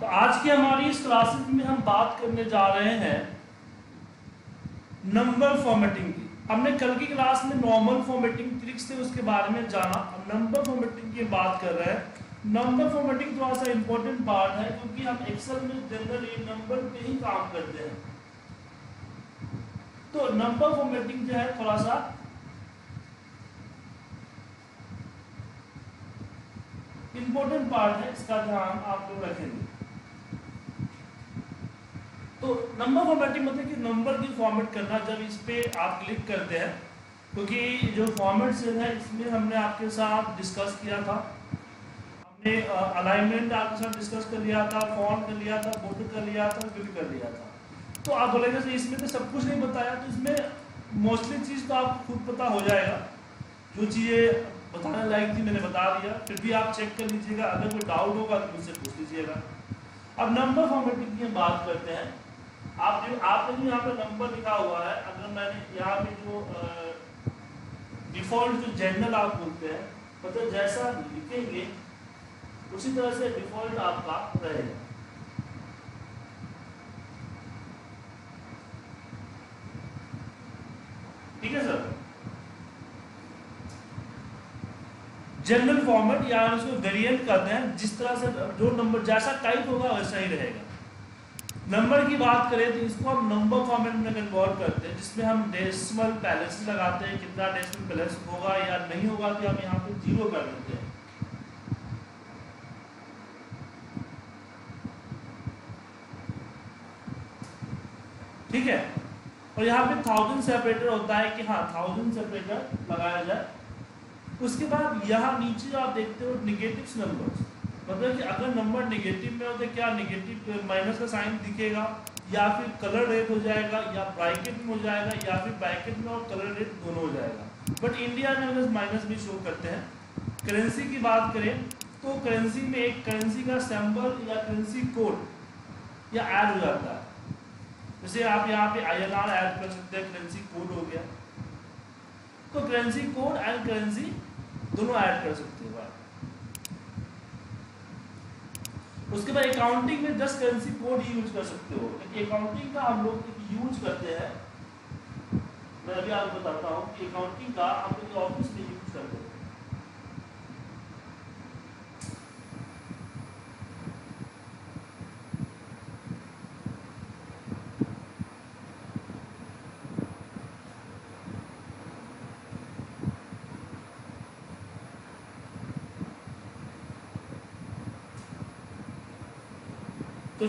तो आज की हमारी इस क्लासेस में हम बात करने जा रहे हैं नंबर फॉर्मेटिंग की। हमने कल की क्लास में नॉर्मल फॉर्मेटिंग ट्रिक्स थे, उसके बारे में जाना। अब नंबर फॉर्मेटिंग की बात कर रहे हैं। नंबर फॉर्मेटिंग थोड़ा सा इंपॉर्टेंट पार्ट है, क्योंकि हम एक्सेल में जनरली नंबर पे ही काम करते हैं। तो नंबर फॉर्मेटिंग जो है, थोड़ा सा इंपॉर्टेंट पार्ट है, इसका ध्यान आप लोग रखेंगे। तो नंबर फॉर्मेटिंग मतलब कि नंबर की फॉर्मेट करना जब इस पर आप क्लिक करते हैं, क्योंकि तो जो फॉर्मेट सेल है, इसमें हमने आपके साथ डिस्कस किया था। हमने अलाइनमेंट आपके साथ डिस्कस कर लिया था फॉर्म कर लिया था बोर्ड कर लिया था फिल कर लिया था। तो आप बोलेंगे, सर, इसमें तो सब कुछ नहीं बताया। तो इसमें मोस्टली चीज़ तो आपको खुद पता हो जाएगा। जो चीज़ें बताने लायक थी, मैंने बता दिया। फिर भी आप चेक कर लीजिएगा। अगर कोई डाउट होगा तो मुझसे पूछ लीजिएगा। अब नंबर फॉर्मेटिंग की हम बात करते हैं। आप जो आपने जो यहाँ पे नंबर लिखा हुआ है, अगर मैंने यहाँ पे जो डिफ़ॉल्ट जो जनरल आप बोलते हैं मतलब जैसा लिखेंगे, उसी तरह से डिफ़ॉल्ट आपका रहेगा। ठीक है सर? जनरल फॉर्मेट या उसको वेरिएंट करते हैं, जिस तरह से जो नंबर जैसा टाइप होगा, वैसा ही रहेगा। नंबर की बात करें तो इसको हम नंबर फॉर्मेट में कन्वर्ट करते हैं, जिसमें हम डेसिमल बैलेंस लगाते हैं, कितना डेसिमल बैलेंस होगा या नहीं होगा तो हम यहाँ पे ज़ीरो कर देते हैं। ठीक है? और यहाँ पे थाउज़ेंड सेपरेटर होता है कि हाँ थाउज़ेंड सेपरेटर लगाया जाए। उसके बाद यहाँ नीचे आप देखते हो निगेटिव नंबर्स मतलब कि अगर नंबर नेगेटिव में हो तो क्या नेगेटिव माइनस का साइन दिखेगा? या फिर कलर रेट हो जाएगा, या ब्रैकेट में हो जाएगा, या फिर ब्रैकेट में और कलर रेट दोनों हो जाएगा। बट इंडिया में माइनस भी शो करते हैं करेंसी की बात करें तो करेंसी में एक करेंसी का सैम्बल या करेंसी कोड या ऐड हो जाता है। जैसे आप यहाँ पे आई एन आर ऐड कर सकते हैं करेंसी कोड हो गया। तो करेंसी कोड एंड करेंसी दोनों ऐड कर सकते हैं। उसके बाद अकाउंटिंग में जस्ट करेंसी कोड ही यूज़ कर सकते हो। क्योंकि अकाउंटिंग का हम लोग यूज़ करते हैं। मैं अभी आपको बताता हूँ कि अकाउंटिंग का हम लोग ऑफ़िस में यूज़ करते हैं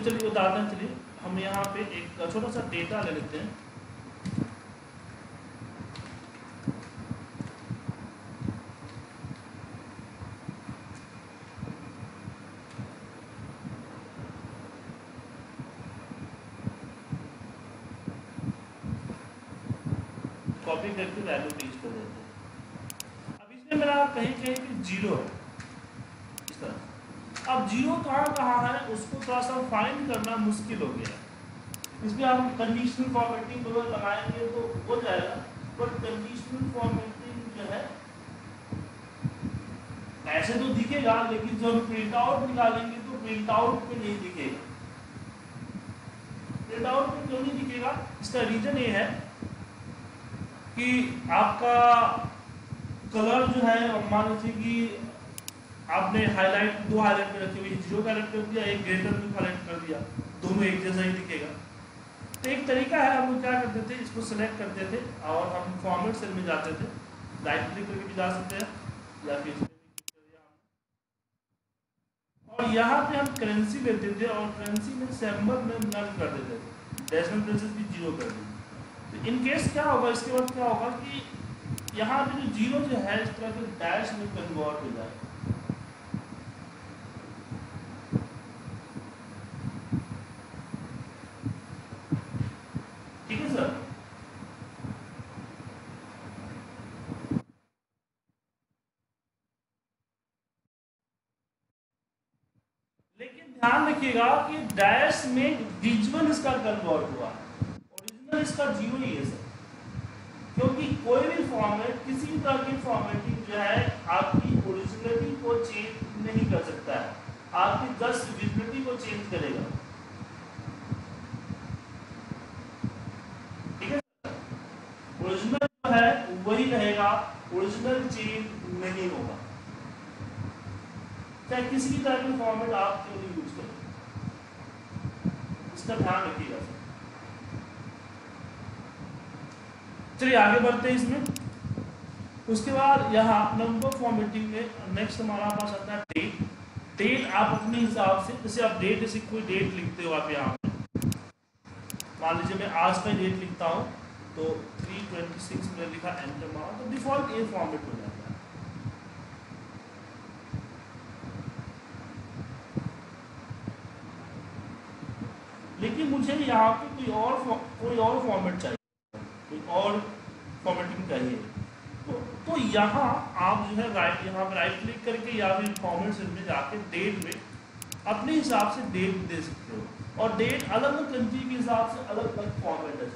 चलिए, उदाहरण हैं चलिए। हम यहाँ पे एक छोटा सा डेटा ले लेते हैं। कॉपी करके वैल्यू पेज कर देते हैं। अब इसमें मेरा कहीं कहीं ज़ीरो है। ज़ीरो कहाँ कहाँ है, उसको थोड़ा सा फाइंड करना मुश्किल हो गया। इसमें हम कंडीशनल फॉर्मेटिंग अगर लगाएँगे तो हो जाएगा बट कंडीशनल फॉर्मेटिंग जो है, ऐसे तो दिखेगा, लेकिन जब प्रिंट आउट निकालेंगे तो प्रिंट आउट पे नहीं दिखेगा। प्रिंट आउट पे क्यों नहीं दिखेगा? इसका रीजन ये है कि आपका कलर जो है मान लीजिए कि आपने हाईलाइट दो हाईलाइट में रखी हुई ज़ीरो का हाईलाइट कर दिया, एक ग्रेटर में हाईलाइट कर दिया, दोनों एक जैसा ही दिखेगा। तो एक तरीका है, हम लोग क्या करते थे, इसको सेलेक्ट करते थे और हम फॉर्मेट सेल में जाते थे। राइट क्लिक करके भी जा सकते हैं, या फिर और यहाँ पे हम करेंसी लेते थे और करेंसी में सैम्बल में नल कर देते थे। डेसिमल प्लेसेस भी ज़ीरो कर देते तो इन केस क्या होगा, इसके बाद क्या होगा कि यहाँ पे जो ज़ीरो जो है, इस तरह से डैश में कन्वर्ट हो जाएगा ठीक है सर लेकिन ध्यान रखिएगा कि डैश में विजुअल इसका कन्वर्ट हुआ। ओरिजिनल इसका ज़ीरो ही है सर। क्योंकि कोई भी फॉर्मेट किसी भी तरह की फॉर्मेटिंग जो है, आपकी ओरिजिनलिटी को चेंज नहीं कर सकता है। आपकी दस विजिबिलिटी को चेंज करेगा। ठीक है ओरिजिनल जो है, वही रहेगा। ओरिजिनल चेंज नहीं होगा। चाहे किसी भी तरह के फॉर्मेट आप क्यों नहीं यूज़ करें इसका ध्यान रखिएगा। चलिए आगे बढ़ते हैं इसमें। उसके बाद यहाँ नंबर फॉर्मेटिंग में नेक्स्ट हमारा पास आता है डेट डेट आप अपने हिसाब से, जैसे आप डेट जैसे कोई डेट लिखते हो आप यहाँ मान लीजिए मैं आज का डेट लिखता हूँ तो 326 में लिखा एंटर मारा तो डिफ़ॉल्ट ए फॉर्मेट हो जाता है लेकिन मुझे यहाँ पे कोई और कोई और फॉर्मेट चाहिए। कोई और फॉर्मेटिंग चाहिए। तो तो यहाँ आप जो है राइट यहाँ पे राइट क्लिक करके या फिर फॉर्मेट में जाके डेट में अपने हिसाब से डेट दे सकते हो। और डेट अलग अलग कंट्री के हिसाब से अलग अलग फॉर्मेट है।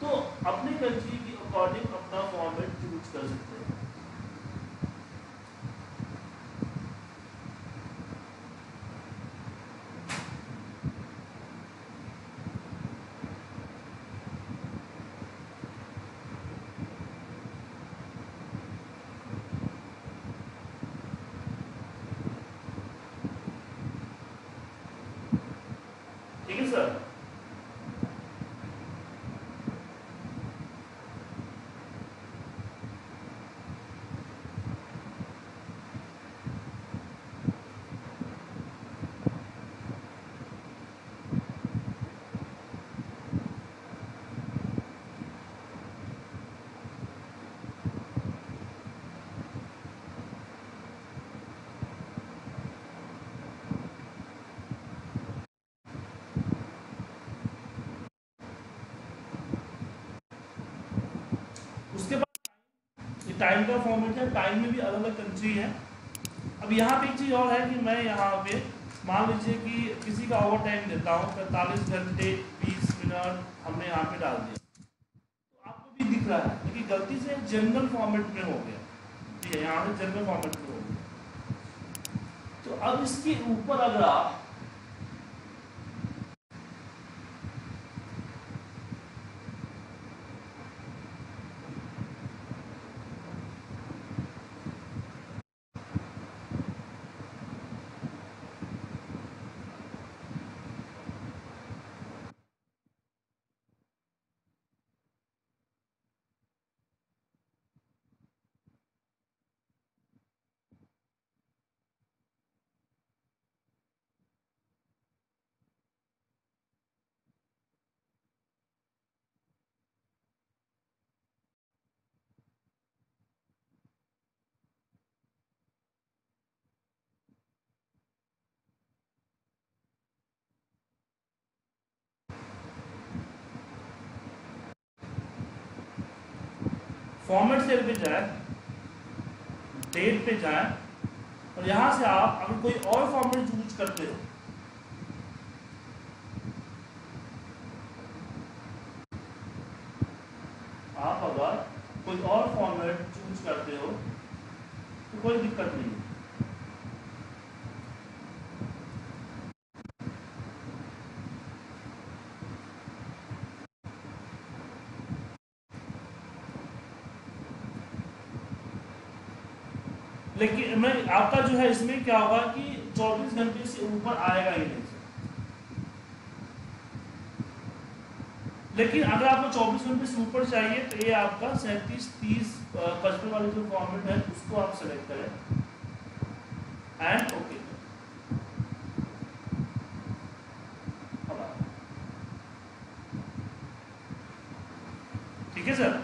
तो अपने कंट्री के अकॉर्डिंग अपना फॉर्मेट चूज़ कर सकते हैं ठीक है सर उसके बाद ये टाइम का फॉर्मेट है टाइम में भी अलग अलग कंट्री है। अब यहाँ पे एक चीज़ और है कि मैं यहाँ पे मान लीजिए कि किसी का ओवर टाइम देता हूँ, पैंतालीस घंटे, बीस मिनट हमने यहाँ पे डाल दिया। तो आपको भी दिख रहा है लेकिन गलती से जनरल फॉर्मेट में हो गया। ठीक है, यहाँ पे जनरल फॉर्मेट में हो गया। तो अब इसके ऊपर अगर आप फॉर्मेट सेल पे जाए डेट पे जाए, और यहाँ से आप अगर कोई और फॉर्मेट चूज़ करते हो, आप अगर कोई और फॉर्मेट चूज़ करते हो तो कोई दिक्कत नहीं है लेकिन मैं, आपका जो है इसमें क्या होगा कि 24 घंटे से ऊपर आएगा ही नहीं। लेकिन अगर आपको 24 घंटे से ऊपर चाहिए तो ये आपका सैंतीस, तीस पचपन वाली जो फॉर्मेट है, उसको आप सेलेक्ट करें। एंड ओके ठीक है सर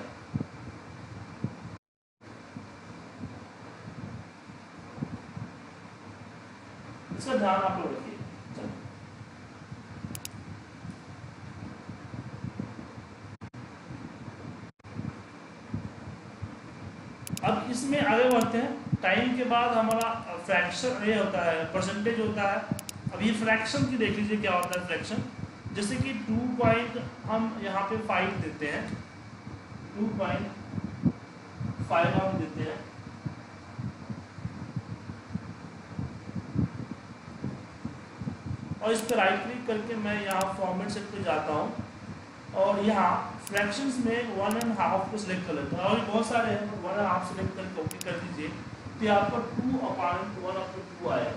इसका ध्यान आप लोग रखिए। अब इसमें आगे बढ़ते हैं। टाइम के बाद हमारा फ्रैक्शन ये होता है परसेंटेज होता है। अब ये फ्रैक्शन की देख लीजिए क्या होता है फ्रैक्शन जैसे कि टू पॉइंट हम यहाँ पे फाइव देते हैं। टू पॉइंट फाइव हम देते हैं। और इस पर राइट क्लिक करके मैं यहाँ फॉर्मेट सेट पे जाता हूँ। और यहाँ फ्रैक्शंस में वन एंड हाफ़ को सिलेक्ट कर लेता हूँ। और बहुत सारे हैं वन एंड हाफ़ सिलेक्ट कर कॉपी कर दीजिए। तो आपका two apart one up two आएगा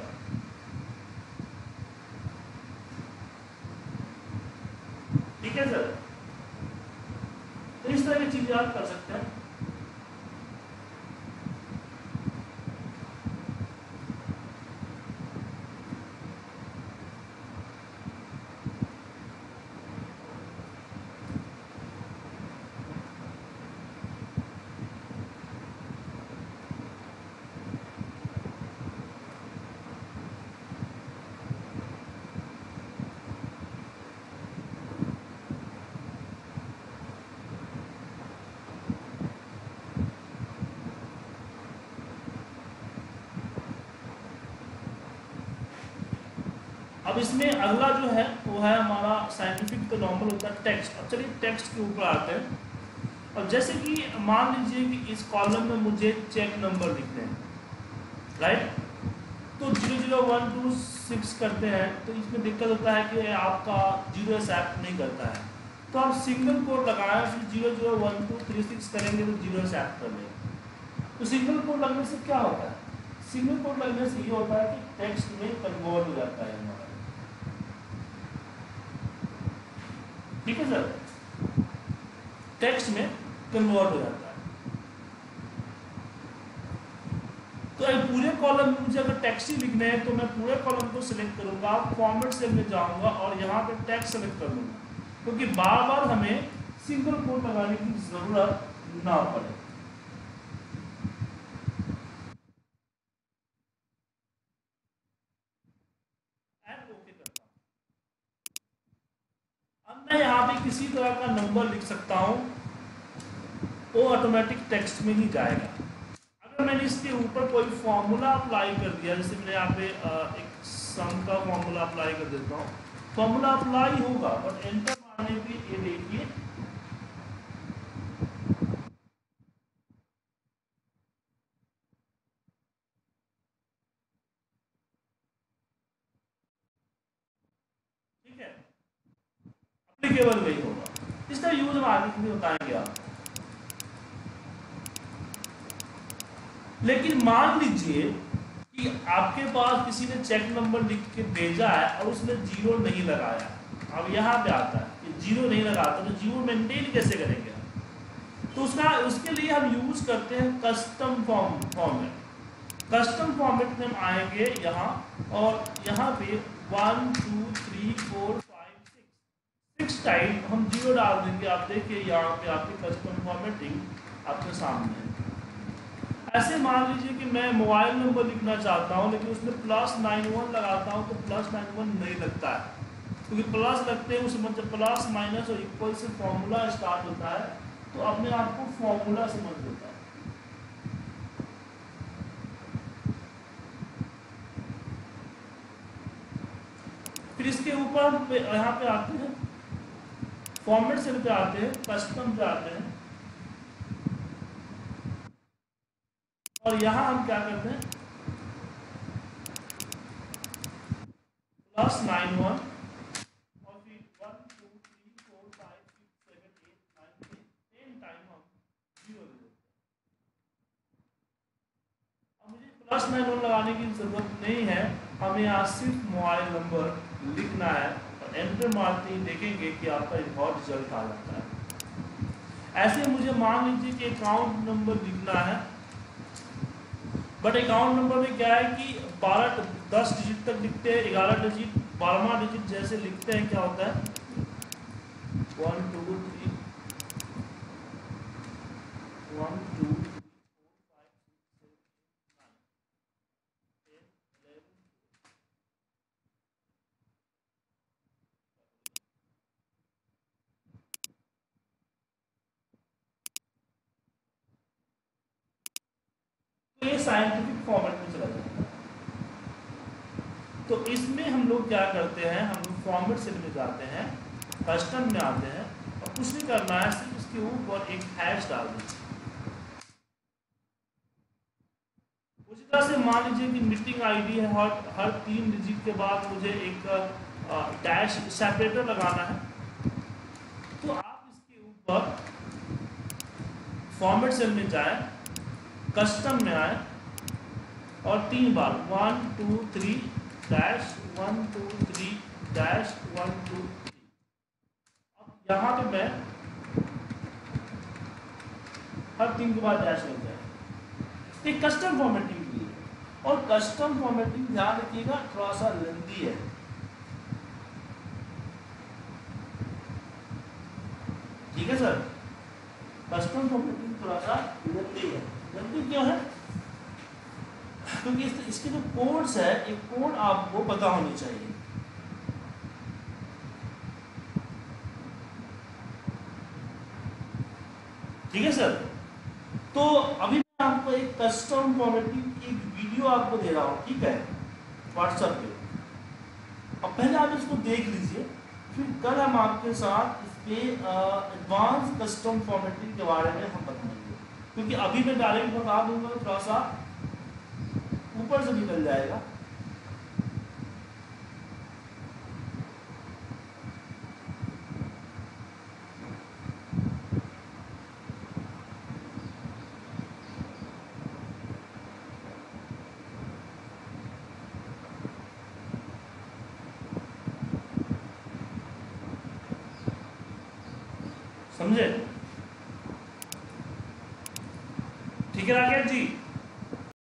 ठीक है सर तो इस तरह की चीज़ें आप कर सकते हैं। अब इसमें अगला जो है, वो है हमारा साइंटिफिक तो नॉर्मल होता है टेक्स्ट अब चलिए टेक्स्ट के ऊपर आते हैं। अब जैसे कि मान लीजिए कि इस कॉलम में मुझे चेक नंबर लिखने हैं राइट तो zero zero one two six करते हैं। तो इसमें दिक्कत होता है कि आपका ज़ीरो एक्सेप्ट नहीं करता है। तो आप सिंगल कोड लगाएँ, फिर zero zero one two three six करेंगे तो ज़ीरो एक्सेप्ट कर लेंगे। तो सिंगल कोड लगने से क्या होता है? सिंगल कोड लगने से ये होता है कि टेक्स्ट में कन्वर्ट हो जाता है हमारा ठीक है सर? टेक्स्ट में कन्वर्ट हो जाता है। तो एक पूरे कॉलम मुझे अगर टैक्स ही लिखने हैं तो मैं पूरे कॉलम को सिलेक्ट करूँगा फॉर्मेट से मैं जाऊँगा और यहाँ पे टैक्स सेलेक्ट कर लूँगा। क्योंकि बार बार हमें सिंगल कोड लगाने की ज़रूरत ना पड़े मैं यहाँ पे किसी तरह का नंबर लिख सकता हूँ, वो ऑटोमेटिक टेक्स्ट में ही जाएगा। अगर मैंने इसके ऊपर कोई फॉर्मूला अप्लाई कर दिया, जैसे मैंने यहाँ पे एक सम का फॉर्मूला अप्लाई कर देता हूँ फॉर्मूला अप्लाई होगा और एंटर मारने पे ये देखिए केवल वही होगा। इसका यूज़ हम आगे भी बताएँगे आप। लेकिन मान लीजिए कि आपके पास किसी ने चेक नंबर लिख के भेजा है और उसने ज़ीरो नहीं लगाया। अब यहाँ पे आता है कि ज़ीरो नहीं लगाता तो ज़ीरो मेंटेन कैसे करेंगे तो उसका, उसके लिए हम यूज़ करते हैं custom form format custom format में हम आएँगे यहाँ और यहाँ पे one two three four time हम ज़ीरो डाल देंगे आप देखिए यहाँ पे आपकी कस्टम फॉर्मेटिंग आपके सामने। है ऐसे मान लीजिए कि मैं मोबाइल नंबर लिखना चाहता हूँ, लेकिन उसमें प्लस नाइन वन लगाता हूँ तो प्लस नाइन वन नहीं लगता है। क्योंकि प्लस लगते हैं उसमें जब प्लस माइनस और इक्वल से फॉर्मूला स्टार्ट होता है तो अपने आप को फॉर्मूला समझ लेता है। फिर इसके ऊपर यहाँ पे आते हैं सेल पे आते हैं कस्टम पे आते हैं। और यहाँ हम क्या करते हैं? Plus nine one plus nine one लगाने की ज़रूरत नहीं है, हमें यहाँ सिर्फ़ मोबाइल नंबर लिखना है। एंटर मारते ही देखेंगे कि आपका एक और रिज़ल्ट आ जाता है। ऐसे मुझे मान लीजिए कि अकाउंट नंबर लिखना है बट अकाउंट नंबर में क्या है कि बारह, दस डिजिट तक लिखते हैं, ग्यारह डिजिट बारहवा डिजिट जैसे लिखते हैं, क्या होता है? One two three one two तो ये साइंटिफिक फॉर्मेट में चला जाता है। तो इसमें हम लोग क्या करते हैं, हम लोग फॉर्मेट सेल में जाते हैं कस्टम में आते हैं और कुछ नहीं करना है, सिर्फ़ इसके ऊपर एक हैश डाल दीजिए उसी तरह से मान लीजिए कि मीटिंग आईडी है, हर हर तीन डिजिट के बाद मुझे एक डैश सेपरेटर लगाना है। तो आप इसके ऊपर फॉर्मेट सेल में जाए कस्टम में आए और तीन बार one two three dash one two three dash one two three अब यहाँ पे मैं हर तीन के बाद डैश लग जाए एक कस्टम फॉर्मेटिंग के लिए और कस्टम फॉर्मेटिंग ध्यान रखिएगा थोड़ा सा लेंदी है। ठीक है सर कस्टम फॉर्मेटिंग थोड़ा सा लेंदी है। लेंदी क्यों है? क्योंकि इस, इसके जो कोड्स है ये कोड आपको पता होनी चाहिए। ठीक है सर? तो अभी मैं आपको एक कस्टम फॉर्मेटिंग की वीडियो आपको दे रहा हूँ ठीक है? व्हाट्सएप पे। अब पहले आप इसको देख लीजिए। फिर कल हम आपके साथ इस एडवांस कस्टम फॉर्मेटिंग के बारे में हम बताएँगे। क्योंकि अभी मैं डायरेक्ट बता दूँगा, थोड़ा सा ऊपर से निकल जाएगा।